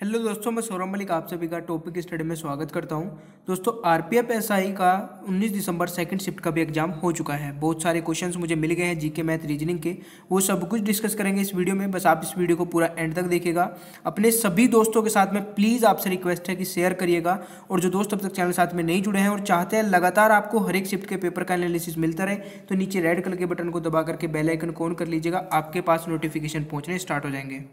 Hello दोस्तों, मैं सौरभ मलिक, आप सभी का टॉपिक स्टडी में स्वागत करता हूँ। दोस्तों आरपीएफ एसआई का 19 दिसंबर सेकंड शिफ्ट का भी एग्ज़ाम हो चुका है। बहुत सारे क्वेश्चंस मुझे मिल गए हैं जीके मैथ रीजनिंग के। वो सब कुछ डिस्कस करेंगे इस वीडियो में। बस आप इस वीडियो को पूरा एंड तक देखिएगा। अपने सभी दोस्तों के साथ में प्लीज़ आपसे रिक्वेस्ट है कि शेयर करिएगा। और जो दोस्त अब तक चैनल साथ में नहीं जुड़े हैं और चाहते हैं लगातार आपको हर एक शिफ्ट के पेपर का एनालिसिस मिलता रहे तो नीचे रेड कलर के बटन को दबा करके बेल आइकन को ऑन कर लीजिएगा। आपके पास नोटिफिकेशन पहुँचने स्टार्ट हो जाएँगे।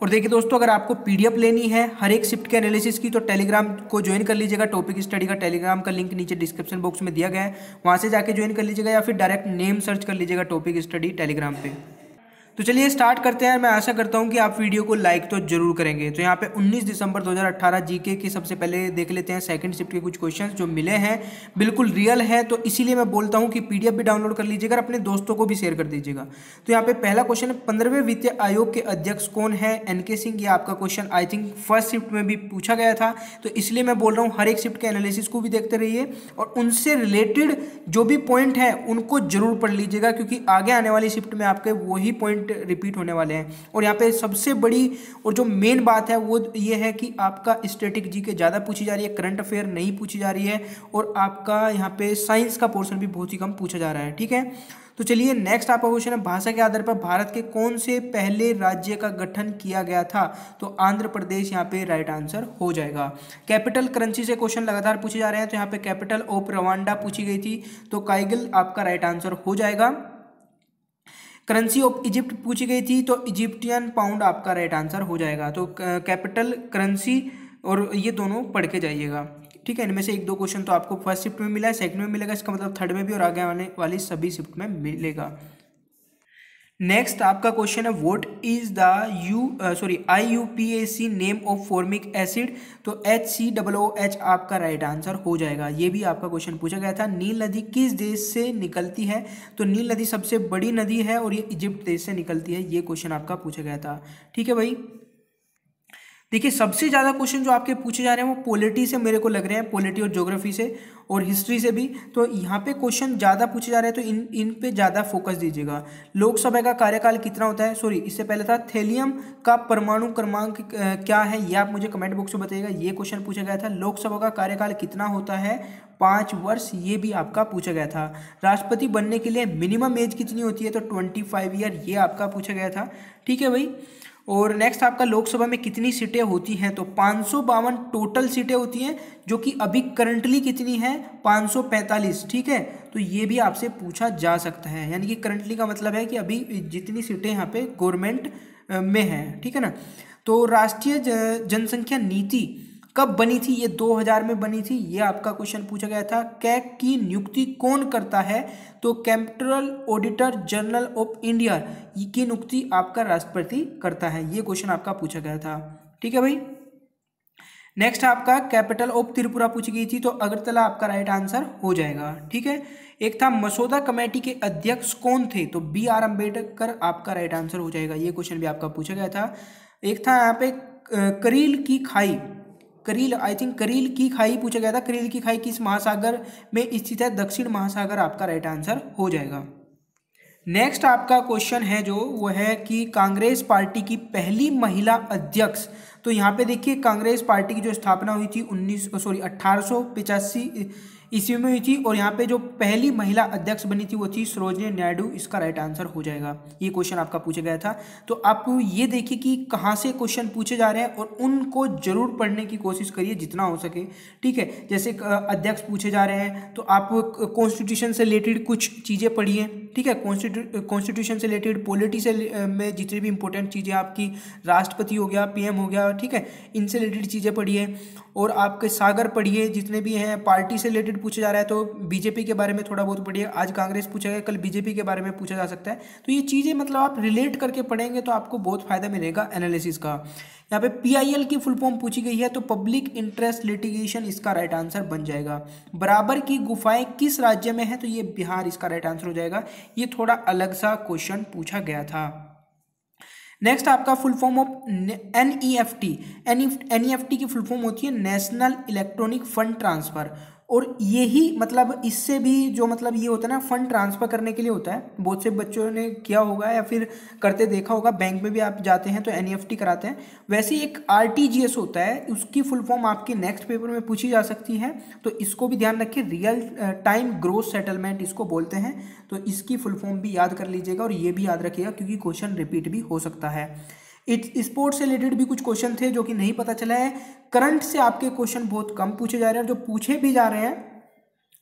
और देखिए दोस्तों, अगर आपको पीडीएफ लेनी है हर एक शिफ्ट के एनालिसिस की तो टेलीग्राम को ज्वाइन कर लीजिएगा। टॉपिक स्टडी का टेलीग्राम का लिंक नीचे डिस्क्रिप्शन बॉक्स में दिया गया है। वहाँ से जाके ज्वाइन कर लीजिएगा या फिर डायरेक्ट नेम सर्च कर लीजिएगा टॉपिक स्टडी टेलीग्राम पे। तो चलिए स्टार्ट करते हैं। मैं आशा करता हूँ कि आप वीडियो को लाइक तो ज़रूर करेंगे। तो यहाँ पे 19 दिसंबर 2018 जीके की सबसे पहले देख लेते हैं सेकंड शिफ्ट के कुछ क्वेश्चंस जो मिले हैं। बिल्कुल रियल है तो इसीलिए मैं बोलता हूँ कि पीडीएफ भी डाउनलोड कर लीजिएगा और अपने दोस्तों को भी शेयर कर दीजिएगा। तो यहाँ पे पहला क्वेश्चन है पंद्रहवें वित्तीय आयोग के अध्यक्ष कौन है? एन के सिंह ये आपका question I think first shift में भी पूछा गया था। तो इसलिए मैं बोल रहा हूँ, हर एक शिफ्ट के एनालिसिस को भी देखते रहिए और उनसे रिलेटेड जो भी पॉइंट है, उनको ज़रूर पढ़ लीजिएगा, क्योंकि आगे आने वाली शिफ्ट में आपके वही पॉइंट रिपीट होने वाले हैं। और यहाँ पे सबसे बड़ी और जो मेन बात है, वो ये है कि आपका स्टेटिक जी के ज़्यादा पूछी जा रही है करंट अफेयर नहीं पूछी जा रही है और आपका यहाँ पे साइंस का पोर्शन भी बहुत ही कम पूछा जा रहा है, ठीक है? तो चलिए नेक्स्ट आपका क्वेश्चन है, भाषा के आधार पर भारत के कौन से पहले राज्य का गठन किया गया था? तो आंध्र प्रदेश यहाँ पे राइट आंसर हो जाएगा। कैपिटल करेंसी से क्वेश्चन लगातार पूछे जा रहे हैं तो यहाँ पे कैपिटल ऑफ़ रवांडा पूछी गई थी तो काइगल आपका राइट आंसर हो जाएगा। करेंसी ऑफ़ इजिप्ट पूछी गई थी तो इजिप्टियन पाउंड आपका राइट आंसर हो जाएगा। तो कैपिटल करेंसी और ये दोनों पढ़ के जाइएगा। ठीक है, इनमें से एक दो क्वेश्चन तो आपको फ़र्स्ट शिफ्ट में मिला है सेकंड में मिलेगा, इसका मतलब थर्ड में भी और आगे आने वाली सभी शिफ्ट में मिलेगा। नेक्स्ट आपका क्वेश्चन है what is the U sorry I U P A C name of formic acid तो H C double O H आपका राइट right आंसर हो जाएगा। ये भी आपका क्वेश्चन पूछा गया था। नील नदी किस देश से निकलती है? तो नील नदी सबसे बड़ी नदी है और ये इजिप्ट देश से निकलती है। ये क्वेश्चन आपका पूछा गया था। ठीक है भाई? देखिए, सबसे ज़्यादा क्वेश्चन जो आपके पूछे जा रहे हैं वो पॉलिटी से मेरे को लग रहे हैं पॉलिटी और ज्योग्राफी से और हिस्ट्री से भी। तो यहाँ पे क्वेश्चन ज़्यादा पूछे जा रहे हैं तो इन इन पे ज़्यादा फोकस दीजिएगा। लोकसभा का कार्यकाल कितना होता है? सॉरी इससे पहले था, थेलियम का परमाणु क्रमांक क्या है? ये आप मुझे कमेंट बॉक्स में बताइएगा। ये क्वेश्चन पूछा गया था। लोकसभा का कार्यकाल कितना होता है? पाँच वर्ष, ये भी आपका पूछा गया था। राष्ट्रपति बनने के लिए मिनिमम एज कितनी होती है? तो ट्वेंटी फाइव ईयर ये आपका पूछा गया था। ठीक है भाई? और नेक्स्ट आपका लोकसभा में कितनी सीटें होती हैं? तो पाँच सौ बावन टोटल सीटें होती हैं, जो कि अभी करंटली कितनी है? 545 ठीक है? तो ये भी आपसे पूछा जा सकता है। यानी कि करंटली का मतलब है कि अभी जितनी सीटें यहाँ पे गवर्नमेंट में हैं, ठीक है ना? तो राष्ट्रीय जनसंख्या नीति कब बनी थी? ये 2000 में बनी थी। ये आपका क्वेश्चन पूछा गया था। कैक की नियुक्ति कौन करता है? तो capital auditor general of India की नियुक्ति आपका राष्ट्रपति करता है। ये क्वेश्चन आपका पूछा गया था। ठीक है भाई? नेक्स्ट आपका कैपिटल ऑफ़ त्रिपुरा पूछी गई थी तो अगरतला आपका राइट आंसर हो जाएगा। ठीक है? एक था, मसौदा कमेटी के अध्यक्ष कौन थे? तो बी आर अंबेडकर आपका राइट आंसर हो जाएगा। ये क्वेश्चन भी आपका पूछा गया था। एक था, यहाँ पे करील की खाई। करील आई थिंक करील की खाई पूछा गया था। करील की खाई किस महासागर में स्थित है? दक्षिण महासागर आपका राइट आंसर हो जाएगा। नेक्स्ट आपका क्वेश्चन है जो, वो है कि कांग्रेस पार्टी की पहली महिला अध्यक्ष तो यहाँ पे देखिए, कांग्रेस पार्टी की जो स्थापना हुई थी उन्नीस सॉरी अट्ठारह ईस्वी में हुई थी और यहाँ पे जो पहली महिला अध्यक्ष बनी थी वो थी सरोजनी नायडू। इसका राइट आंसर हो जाएगा। ये क्वेश्चन आपका पूछा गया था। तो आप ये देखिए कि कहाँ से क्वेश्चन पूछे जा रहे हैं और उनको ज़रूर पढ़ने की कोशिश करिए, जितना हो सके। ठीक है? जैसे अध्यक्ष पूछे जा रहे हैं तो आप कॉन्स्टिट्यूशन से रिलेटेड कुछ चीज़ें पढ़िए। ठीक है कॉन्स्टिट्यूशन से रिलेटेड पॉलिटी से में जितनी भी इंपॉर्टेंट चीज़ें आपकी, राष्ट्रपति हो गया पीएम हो गया, ठीक है, इनसे रिलेटेड चीज़ें पढ़िए और आपके सागर पढ़िए, जितने भी हैं पार्टी से रिलेटेड पूछा जा रहा है तो बीजेपी के बारे में थोड़ा बहुत पढ़िए, आज कांग्रेस पूछा गया, कल बीजेपी के बारे में पूछा जा सकता है। तो ये चीज़ें मतलब आप रिलेट करके पढ़ेंगे तो आपको बहुत फ़ायदा मिलेगा एनालिसिस का। यहाँ पे पीआईएल की फुल फॉर्म पूछी गई है तो पब्लिक इंटरेस्ट लिटिगेशन इसका राइट आंसर बन जाएगा। बराबर की गुफाएँ किस राज्य में है? तो ये बिहार इसका राइट आंसर हो जाएगा। ये थोड़ा अलग सा क्वेश्चन पूछा गया था। नेक्स्ट आपका full form of N E F T N F T की फुल फॉर्म होती है नेशनल इलेक्ट्रॉनिक फंड ट्रांसफ़र और यही मतलब इससे भी जो मतलब ये होता है ना फंड ट्रांसफ़र करने के लिए होता है। बहुत से बच्चों ने किया होगा या फिर करते देखा होगा बैंक में भी आप जाते हैं तो एन कराते हैं। वैसे एक आरटीजीएस होता है, उसकी फुल फॉर्म आपके नेक्स्ट पेपर में पूछी जा सकती है। तो इसको भी ध्यान रखिए रियल टाइम ग्रोथ सेटलमेंट इसको बोलते हैं। तो इसकी फुल फॉर्म भी याद कर लीजिएगा और ये भी याद रखिएगा क्योंकि क्वेश्चन रिपीट भी हो सकता है। स्पोर्ट्स से रिलेटेड भी कुछ क्वेश्चन थे जो कि नहीं पता चला है। करंट से आपके क्वेश्चन बहुत कम पूछे जा रहे हैं और जो पूछे भी जा रहे हैं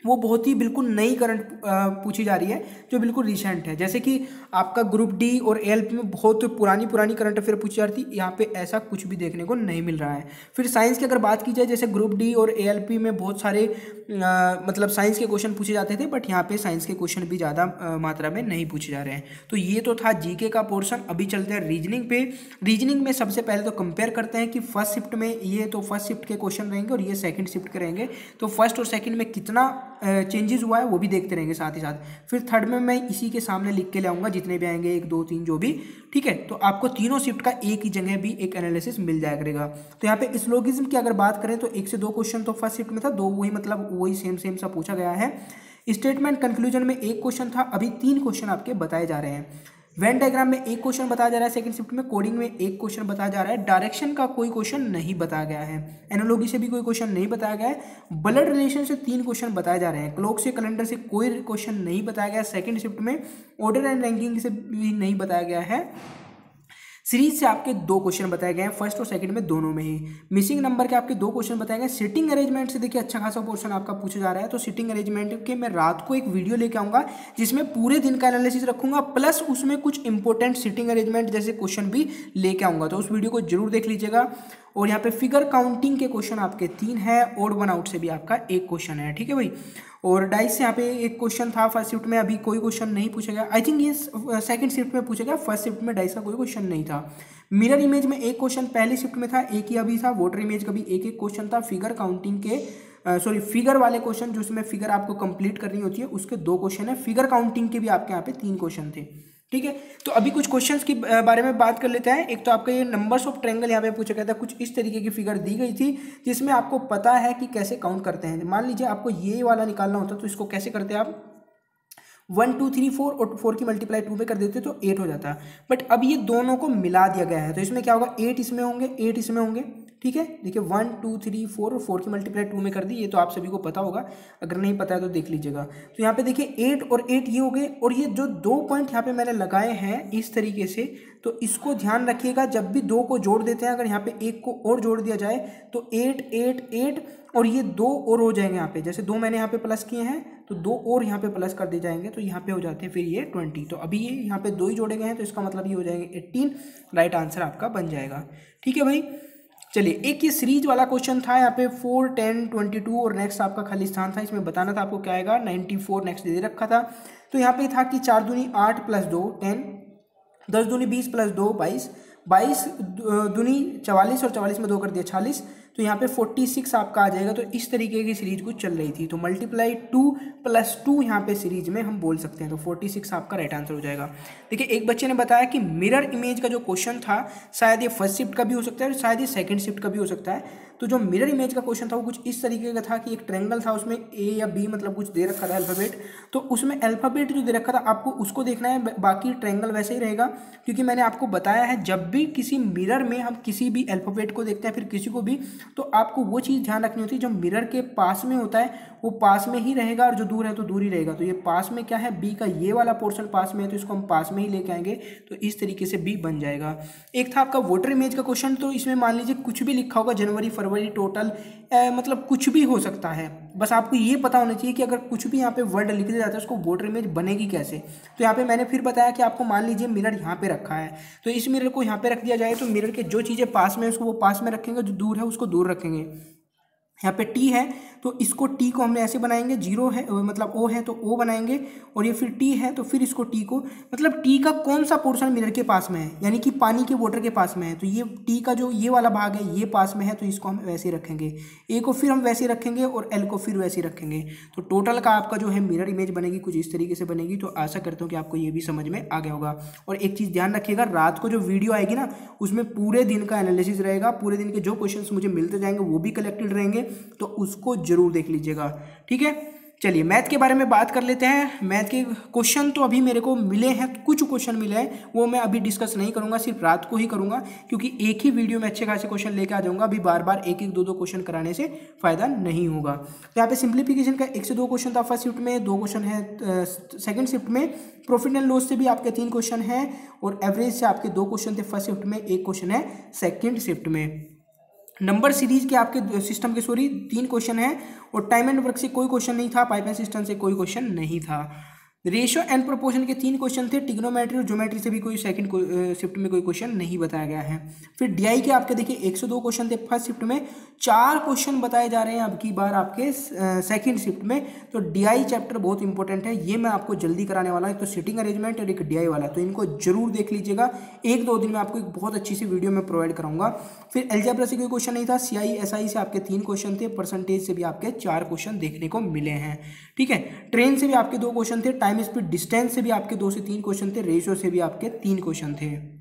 वो बहुत ही बिल्कुल नई करंट पूछी जा रही है जो बिल्कुल रिसेंट है। जैसे कि आपका ग्रुप डी और ए में बहुत पुरानी पुरानी करंट अफेयर पूछी जा रही थी यहाँ पे ऐसा कुछ भी देखने को नहीं मिल रहा है। फिर साइंस की अगर बात की जाए जैसे ग्रुप डी और ए में बहुत सारे आ, मतलब साइंस के क्वेश्चन पूछे जाते थे बट यहाँ पे साइंस के क्वेश्चन भी ज़्यादा मात्रा में नहीं पूछे जा रहे हैं। तो ये तो था जीके का पोर्सन अभी चलते हैं रीजनिंग पे। रीजनिंग में सबसे पहले तो कंपेयर करते हैं कि फ़र्स्ट शिफ्ट में ये तो फ़र्स्ट शिफ्ट के क्वेश्चन रहेंगे और ये सेकंड शिफ्ट के रहेंगे। तो फ़र्स्ट और सेकंड में कितना चेंजेस हुआ है, वो भी देखते रहेंगे साथ ही साथ। फिर थर्ड में मैं इसी के सामने लिख के लाऊँगा, जितने भी आएँगे, एक, दो, तीन, जो भी, ठीक है? तो आपको तीनों शिफ्ट का एक ही जगह भी एक एनालिसिस मिल जाया करेगा। तो यहाँ पे स्लोगिज्म की अगर बात करें तो एक से दो क्वेश्चन तो फ़र्स्ट शिफ्ट में था, दो वही मतलब वही सेम सेम सा पूछा गया है। स्टेटमेंट कंक्लूजन में एक क्वेश्चन था, अभी तीन क्वेश्चन आपके बताए जा रहे हैं। वेन डायग्राम में एक क्वेश्चन बताया जा रहा है सेकंड शिफ्ट में कोडिंग में एक क्वेश्चन बताया जा रहा है। डायरेक्शन का कोई क्वेश्चन नहीं बताया गया है। एनोलॉजी से भी कोई क्वेश्चन नहीं बताया गया है। ब्लड रिलेशन से तीन क्वेश्चन बताए जा रहे हैं। क्लॉक से कैलेंडर से कोई क्वेश्चन नहीं बताया गया। सेकंड शिफ्ट में ऑर्डर एंड रैंकिंग से भी नहीं बताया गया है। सीरीज़ से आपके दो क्वेश्चन बताए गए हैं, फ़र्स्ट और सेकंड में दोनों में ही। मिसिंग नंबर के आपके दो क्वेश्चन बताए गए सिटिंग अरेंजमेंट से देखिए अच्छा खासा पोर्शन आपका पूछा जा रहा है। तो सिटिंग अरेंजमेंट के मैं रात को एक वीडियो लेके आऊँगा, जिसमें पूरे दिन का एनालिसिस रखूँगा प्लस उसमें कुछ इंपॉर्टेंट सिटिंग अरेंजमेंट जैसे क्वेश्चन भी लेके आऊँगा। तो उस वीडियो को ज़रूर देख लीजिएगा। और यहाँ पे फिगर काउंटिंग के क्वेश्चन आपके तीन है और वन आउट से भी आपका एक क्वेश्चन है, ठीक है भाई? और डाइस से यहाँ पे एक क्वेश्चन था फ़र्स्ट शिफ्ट में, अभी कोई क्वेश्चन नहीं पूछा गया। आई थिंक ये सेकंड शिफ्ट में पूछा गया फ़र्स्ट शिफ्ट में डाइस का कोई क्वेश्चन नहीं था। मिरर इमेज में एक क्वेश्चन पहली शिफ्ट में था, एक ही अभी था। वोटर इमेज का भी एक एक क्वेश्चन था। फिगर काउंटिंग के सॉरी फिगर वाले क्वेश्चन जो उसमें फिगर आपको कंप्लीट करनी होती है, उसके दो क्वेश्चन है। फिगर काउंटिंग के भी आपके यहाँ पे तीन क्वेश्चन थे। ठीक है? तो अभी कुछ क्वेश्चंस के बारे में बात कर लेते हैं। एक तो आपका ये नंबर्स ऑफ़ ट्रेंगल यहाँ पे पूछा गया था। कुछ इस तरीके की फिगर दी गई थी, जिसमें आपको पता है कि कैसे काउंट करते हैं। मान लीजिए आपको ये वाला निकालना होता तो इसको कैसे करते हैं आप? वन टू थ्री फोर और फोर की मल्टीप्लाई टू पे कर देते तो एट हो जाता। बट अब ये दोनों को मिला दिया गया है तो इसमें क्या होगा? एट इसमें होंगे एट इसमें होंगे। ठीक है? देखिए वन टू थ्री फोर और फोर की मल्टीप्लाई टू में कर दी, ये तो आप सभी को पता होगा। अगर नहीं पता है तो देख लीजिएगा। तो यहाँ पे देखिए एट और एट ये हो गए, और ये जो दो पॉइंट यहाँ पे मैंने लगाए हैं इस तरीके से तो इसको ध्यान रखिएगा, जब भी दो को जोड़ देते हैं, अगर यहाँ पे एक को और जोड़ दिया जाए तो एट एट एट और ये दो और हो जाएँगे यहाँ पे। जैसे दो मैंने यहाँ पे प्लस किए हैं तो दो और यहाँ पे प्लस कर दिए जाएँगे तो यहाँ पे हो जाते हैं फिर ये ट्वेंटी तो अभी ये यहाँ पे दो ही जोड़े गए हैं तो इसका मतलब ये हो जाएँगे एट्टीन राइट आंसर आपका बन जाएगा। ठीक है भाई? चलिए, एक ये सीरीज़ वाला क्वेश्चन था, यहाँ पे फोर टेन ट्वेंटी टू और नेक्स्ट आपका खाली स्थान था, इसमें बताना था आपको क्या आएगा नाइन्टी फोर नेक्स्ट दे रखा था। तो यहाँ पे था कि चार दूनी आठ प्लस दो टेन दस दूनी बीस प्लस दो, बाईस बाईस दूनी चवालीस और चवालीस में दो कर दिया, छियालीस। तो यहाँ पे फोर्टी सिक्स आपका आ जाएगा तो इस तरीके की सीरीज़ कुछ चल रही थी। तो मल्टीप्लाई टू प्लस टू यहाँ पे सीरीज़ में हम बोल सकते हैं तो फोर्टी सिक्स आपका राइट आंसर हो जाएगा। देखिए, एक बच्चे ने बताया कि मिरर इमेज का जो क्वेश्चन था, शायद ये फ़र्स्ट शिफ्ट का भी हो सकता है और शायद ये सेकेंड शिफ्ट का भी हो सकता है। तो जो मिरर इमेज का क्वेश्चन था, वो कुछ इस तरीके का था कि एक ट्रेंगल था, उसमें ए या बी मतलब कुछ दे रखा था अल्फ़ाबेट तो उसमें अल्फ़ाबेट जो दे रखा था, आपको उसको देखना है बाकी ट्रेंगल वैसे ही रहेगा, क्योंकि मैंने आपको बताया है, जब भी किसी मिरर में हम किसी भी अल्फ़ाबेट को देखते हैं, फिर किसी को भी तो आपको वो चीज़ ध्यान रखनी होती है, जो मिरर के पास में होता है, वो पास में ही रहेगा और जो दूर है तो दूर ही रहेगा। तो ये पास में क्या है? बी का ये वाला पोर्शन पास में है तो इसको हम पास में ही लेके आएँगे तो इस तरीके से बी बन जाएगा। एक था आपका वोटर इमेज का क्वेश्चन तो इसमें मान लीजिए कुछ भी लिखा होगा, जनवरी, फरवरी टोटल मतलब कुछ भी हो सकता है। बस आपको ये पता होना चाहिए कि अगर कुछ भी यहाँ पे वर्ड लिख दिया जाता है, उसको वोटर इमेज बनेगी कैसे? तो यहाँ पे मैंने फिर बताया कि आपको मान लीजिए मिरर यहाँ पे रखा है। तो इस मिरर को यहाँ पे रख दिया जाए तो मिरर के जो चीज़ें पास में उसको वो पास में रखेंगे, जो दूर है, उसको दूर रखेंगे। यहाँ पे टी है तो इसको टी को हमने ऐसे बनाएँगे, ज़ीरो है मतलब ओ है तो ओ बनाएँगे, और ये फिर टी है तो फिर इसको टी को मतलब टी का कौन सा पोर्शन मिरर के पास में है? यानी कि पानी के वाटर के पास में है तो ये टी का जो ये वाला भाग है, ये पास में है तो इसको हम वैसे रखेंगे। ए को फिर हम वैसे रखेंगे, और एल को फिर वैसे रखेंगे। तो टोटल का आपका जो है मिरर इमेज बनेगी, कुछ इस तरीके से बनेगी तो आशा करता हूँ कि आपको ये भी समझ में आ गया होगा। और एक चीज़ ध्यान रखिएगा, रात को जो वीडियो आएगी ना, उसमें पूरे दिन का एनालिसिस रहेगा, पूरे दिन के जो क्वेश्चन मुझे मिलते जाएँगे, वो भी कलेक्टेड रहेंगे तो उसको ज़रूर देख लीजिएगा। ठीक है? चलिए, मैथ के बारे में बात कर लेते हैं। मैथ के क्वेश्चन तो अभी मेरे को मिले हैं, कुछ क्वेश्चन मिले हैं, वो मैं अभी डिस्कस नहीं करूँगा, सिर्फ़ रात को ही करूँगा, क्योंकि एक ही वीडियो में अच्छे खासे क्वेश्चन लेके आ जाऊँगा। अभी बार बार एक एक दो दो क्वेश्चन कराने से फ़ायदा नहीं होगा। तो यहाँ पे सिंप्लीफिकेशन का एक से दो क्वेश्चन था फ़र्स्ट शिफ्ट में, दो क्वेश्चन है सेकेंड शिफ्ट में। प्रॉफिट एंड लॉस से भी आपके तीन क्वेश्चन है, और एवरेज से आपके दो क्वेश्चन थे फ़र्स्ट शिफ्ट में, एक क्वेश्चन है सेकेंड शिफ्ट में। नंबर सीरीज़ के आपके सिस्टम के सॉरी तीन क्वेश्चन है और टाइम एंड वर्क से कोई क्वेश्चन नहीं था पाइप सिस्टम से कोई क्वेश्चन नहीं था। रेशियो एंड प्रोपोर्शन के तीन क्वेश्चन थे टिग्नोमेट्री और ज्योमेट्री से भी कोई सेकंड शिफ्ट में कोई क्वेश्चन नहीं बताया गया है। फिर डीआई के आपके देखिए 102 क्वेश्चन थे फ़र्स्ट शिफ्ट में, चार क्वेश्चन बताए जा रहे हैं अब की बार आपके सेकंड शिफ्ट में। तो डीआई चैप्टर बहुत इंपॉर्टेंट है, ये मैं आपको जल्दी कराने वाला हूँ। तो सिटिंग अरेंजमेंट और एक डीआई वाला तो इनको ज़रूर देख लीजिएगा। एक दो दिन में आपको एक बहुत अच्छी सी वीडियो में प्रोवाइड कराऊँगा। फिर एल्जेब्रा से कोई क्वेश्चन नहीं था सी आई से आपके तीन क्वेश्चन थे परसेंटेज से भी आपके चार क्वेश्चन देखने को मिले हैं। ठीक है? ट्रेन से भी आपके दो क्वेश्चन थे टाइम स्पीड डिस्टेंस से भी आपके दो से तीन क्वेश्चन थे रेशियो से भी आपके तीन क्वेश्चन थे।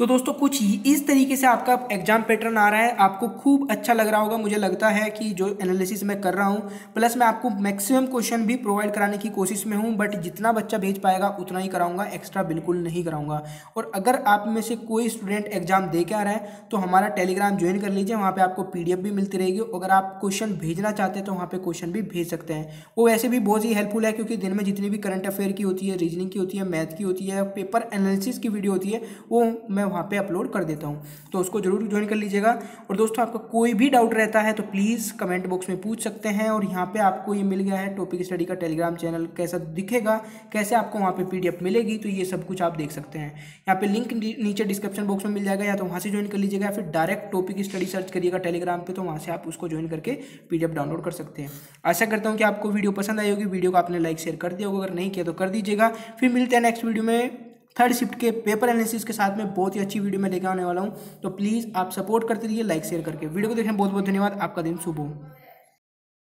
तो दोस्तों, कुछ इस तरीके से आपका एग्ज़ाम पैटर्न आ रहा है। आपको खूब अच्छा लग रहा होगा। मुझे लगता है कि जो एनालिसिस मैं कर रहा हूँ प्लस मैं आपको मैक्सिमम क्वेश्चन भी प्रोवाइड कराने की कोशिश में हूँ बट जितना बच्चा भेज पाएगा, उतना ही कराऊँगा। एक्स्ट्रा बिल्कुल नहीं कराऊँगा। और अगर आप में से कोई स्टूडेंट एग्ज़ाम दे के आ रहा है तो हमारा टेलीग्राम ज्वाइन कर लीजिए। वहाँ पर आपको पीडीएफ भी मिलती रहेगी। अगर आप क्वेश्चन भेजना चाहते हैं तो वहाँ पर क्वेश्चन भी भेज सकते हैं। वो वैसे भी बहुत ही हेल्पफुल है, क्योंकि दिन में जितनी भी करंट अफेयर की होती है रीजनिंग की होती है मैथ की होती है पेपर एनालिसिस की वीडियो होती है, वो मैं वहाँ पे अपलोड कर देता हूँ। तो उसको ज़रूर ज्वाइन कर लीजिएगा। और दोस्तों, आपका कोई भी डाउट रहता है तो प्लीज़ कमेंट बॉक्स में पूछ सकते हैं। और यहाँ पे आपको ये मिल गया है टॉपिक स्टडी का टेलीग्राम चैनल कैसा दिखेगा, कैसे आपको वहाँ पे पीडीएफ मिलेगी तो ये सब कुछ आप देख सकते हैं। यहाँ पे लिंक नीचे डिस्क्रिप्शन बॉक्स में मिल जाएगा, या तो वहाँ से ज्वाइन कर लीजिएगा, या फिर डायरेक्ट टॉपिक स्टडी सर्च करिएगा टेलीग्राम पर तो वहाँ से आप उसको ज्वाइन करके पीडीएफ डाउनलोड कर सकते हैं। आशा करता हूँ कि आपको वीडियो पसंद आई होगी। वीडियो को आपने लाइक शेयर कर दिया होगा। अगर नहीं किया तो कर दीजिएगा। फिर मिलते हैं नेक्स्ट वीडियो में। थर्ड शिफ्ट के पेपर एनालिसिस के साथ में बहुत ही अच्छी वीडियो में लेकर आने वाला हूँ। तो प्लीज़ आप सपोर्ट करते रहिए लाइक शेयर करके। वीडियो को देखने बहुत बहुत धन्यवाद। आपका दिन शुभ हो।